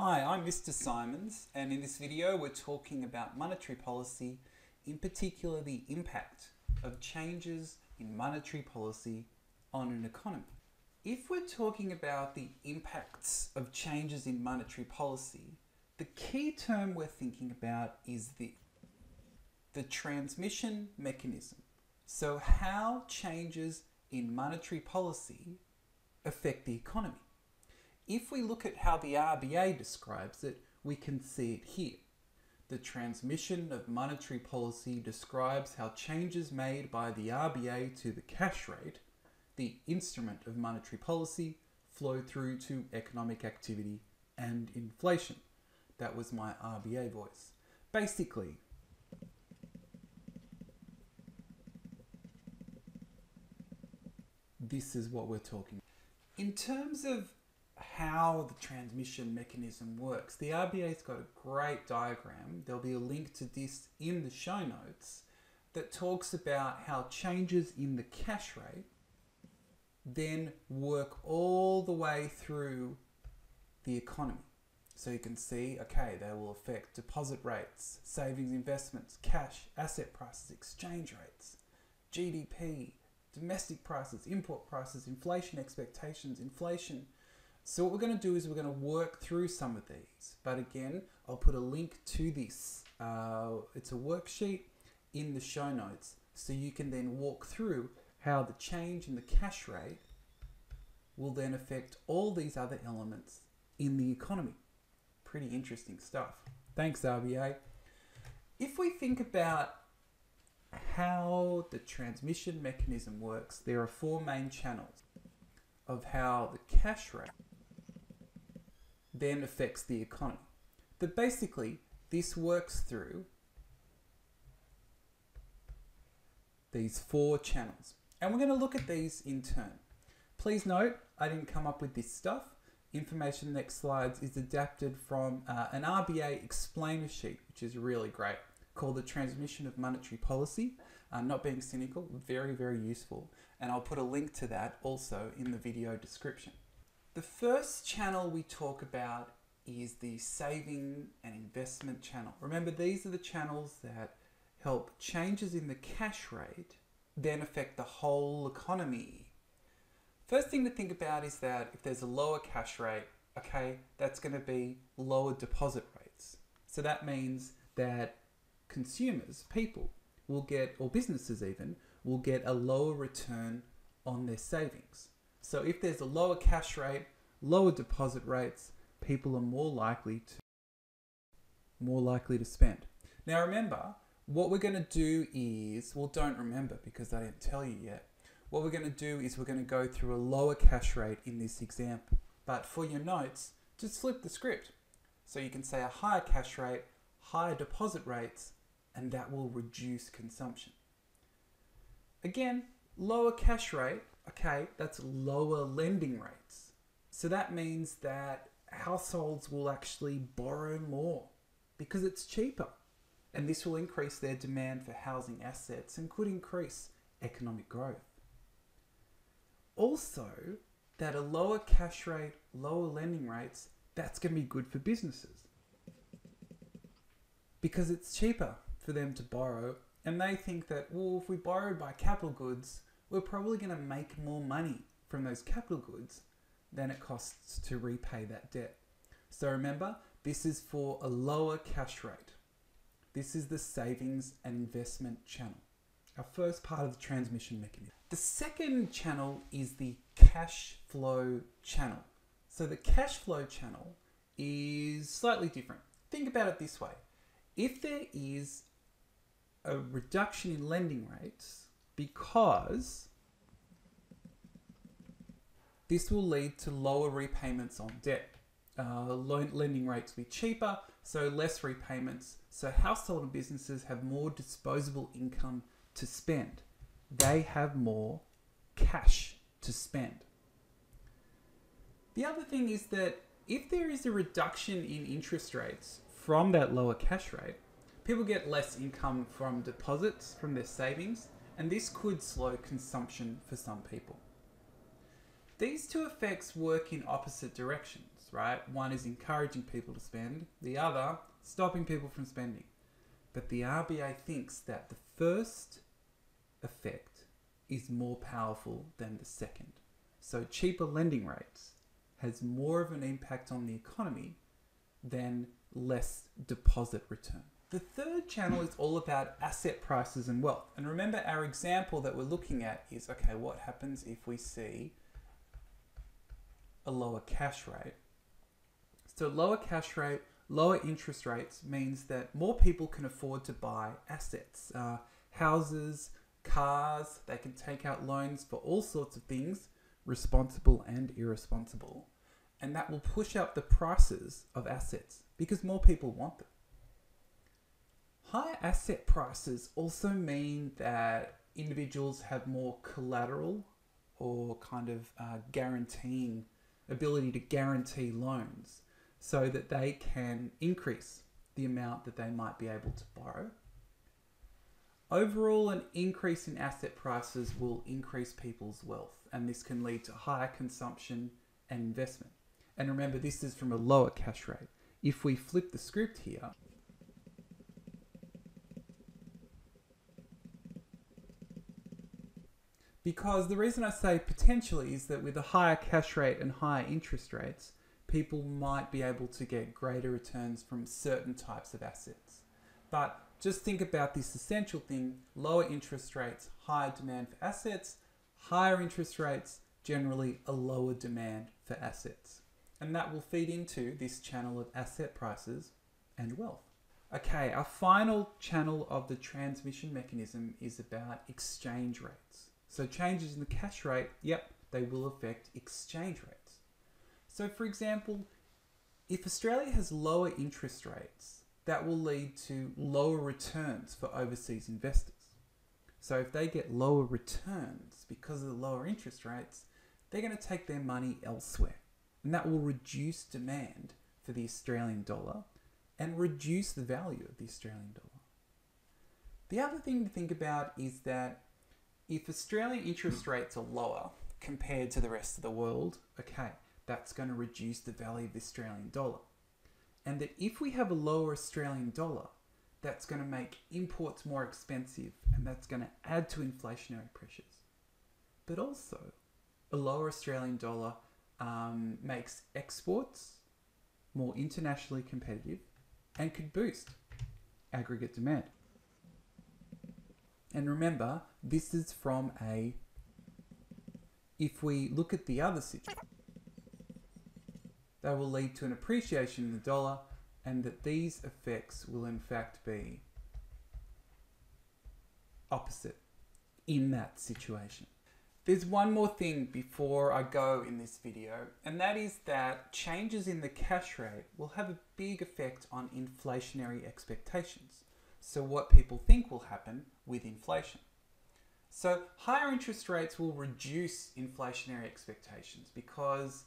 Hi, I'm Mr. Symonds, and in this video, we're talking about monetary policy, in particular, the impact of changes in monetary policy on an economy. If we're talking about the impacts of changes in monetary policy, the key term we're thinking about is the, the transmission mechanism. So, how changes in monetary policy affect the economy. If we look at how the RBA describes it, we can see it here. The transmission of monetary policy describes how changes made by the RBA to the cash rate, the instrument of monetary policy, flow through to economic activity and inflation. That was my RBA voice. Basically, this is what we're talking. In terms of how the transmission mechanism works, the RBA's got a great diagram. There'll be a link to this in the show notes that talks about how changes in the cash rate then work all the way through the economy. So you can see, okay, they will affect deposit rates, savings investments, cash, asset prices, exchange rates, GDP, domestic prices, import prices, inflation expectations, inflation. So what we're going to do is we're going to work through some of these. But again, I'll put a link to this. Uh, it's a worksheet in the show notes. So you can then walk through how the change in the cash rate will then affect all these other elements in the economy. Pretty interesting stuff. Thanks, RBA. If we think about how the transmission mechanism works, there are four main channels of how the cash rate then affects the economy. But basically, this works through these four channels. And we're going to look at these in turn. Please note, I didn't come up with this stuff. Information next slides is adapted from uh, an RBA explainer sheet, which is really great called The Transmission of Monetary Policy. Uh, not being cynical, very, very useful. And I'll put a link to that also in the video description. The first channel we talk about is the saving and investment channel. Remember, these are the channels that help changes in the cash rate then affect the whole economy. First thing to think about is that if there's a lower cash rate, okay, that's going to be lower deposit rates. So that means that consumers, people, will get, or businesses even, will get a lower return on their savings. So if there's a lower cash rate, lower deposit rates, people are more likely to more likely to spend. Now remember, what we're going to do is, well don't remember because I didn't tell you yet. What we're going to do is we're going to go through a lower cash rate in this example. But for your notes, just flip the script. So you can say a higher cash rate, higher deposit rates, and that will reduce consumption. Again, lower cash rate, okay, that's lower lending rates. So that means that households will actually borrow more because it's cheaper. And this will increase their demand for housing assets and could increase economic growth. Also, that a lower cash rate, lower lending rates, that's going to be good for businesses because it's cheaper for them to borrow, and they think that, well, if we borrow buy capital goods, we're probably going to make more money from those capital goods than it costs to repay that debt. So remember, this is for a lower cash rate. This is the savings and investment channel, our first part of the transmission mechanism. The second channel is the cash flow channel. So the cash flow channel is slightly different. Think about it this way. If there is a reduction in lending rates because this will lead to lower repayments on debt. Uh, lending rates will be cheaper, so less repayments. So household and businesses have more disposable income to spend. They have more cash to spend. The other thing is that if there is a reduction in interest rates from that lower cash rate, People get less income from deposits from their savings, and this could slow consumption for some people. These two effects work in opposite directions. right? One is encouraging people to spend, the other, stopping people from spending. But the RBA thinks that the first effect is more powerful than the second. So, cheaper lending rates has more of an impact on the economy than less deposit return. The third channel is all about asset prices and wealth. And remember, our example that we're looking at is okay, what happens if we see a lower cash rate? So, lower cash rate, lower interest rates means that more people can afford to buy assets, uh, houses, cars, they can take out loans for all sorts of things, responsible and irresponsible. And that will push up the prices of assets because more people want them. Higher asset prices also mean that individuals have more collateral or kind of uh, guaranteeing ability to guarantee loans so that they can increase the amount that they might be able to borrow. Overall, an increase in asset prices will increase people's wealth, and this can lead to higher consumption and investment. And remember, this is from a lower cash rate. If we flip the script here, Because the reason I say potentially is that with a higher cash rate and higher interest rates, people might be able to get greater returns from certain types of assets. But just think about this essential thing lower interest rates, higher demand for assets, higher interest rates, generally a lower demand for assets. And that will feed into this channel of asset prices and wealth. Okay, our final channel of the transmission mechanism is about exchange rates. So changes in the cash rate, yep, they will affect exchange rates. So for example, if Australia has lower interest rates, that will lead to lower returns for overseas investors. So if they get lower returns because of the lower interest rates, they're going to take their money elsewhere. And that will reduce demand for the Australian dollar and reduce the value of the Australian dollar. The other thing to think about is that if Australian interest rates are lower compared to the rest of the world, okay, that's going to reduce the value of the Australian dollar. And that if we have a lower Australian dollar, that's going to make imports more expensive and that's going to add to inflationary pressures. But also, a lower Australian dollar um, makes exports more internationally competitive and could boost aggregate demand. And remember, this is from a. If we look at the other situation, they will lead to an appreciation in the dollar, and that these effects will in fact be opposite in that situation. There's one more thing before I go in this video, and that is that changes in the cash rate will have a big effect on inflationary expectations. So, what people think will happen with inflation. So, higher interest rates will reduce inflationary expectations because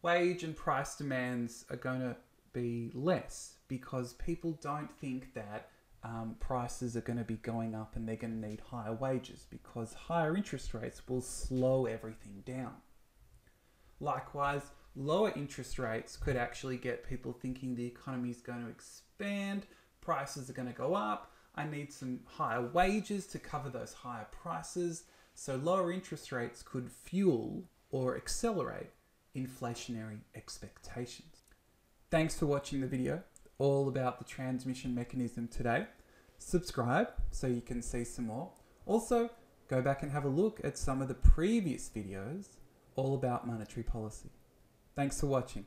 wage and price demands are going to be less because people don't think that um, prices are going to be going up and they're going to need higher wages because higher interest rates will slow everything down. Likewise, lower interest rates could actually get people thinking the economy is going to expand, prices are going to go up, I need some higher wages to cover those higher prices. So lower interest rates could fuel or accelerate inflationary expectations. Thanks for watching the video all about the transmission mechanism today. Subscribe so you can see some more. Also, go back and have a look at some of the previous videos all about monetary policy. Thanks for watching.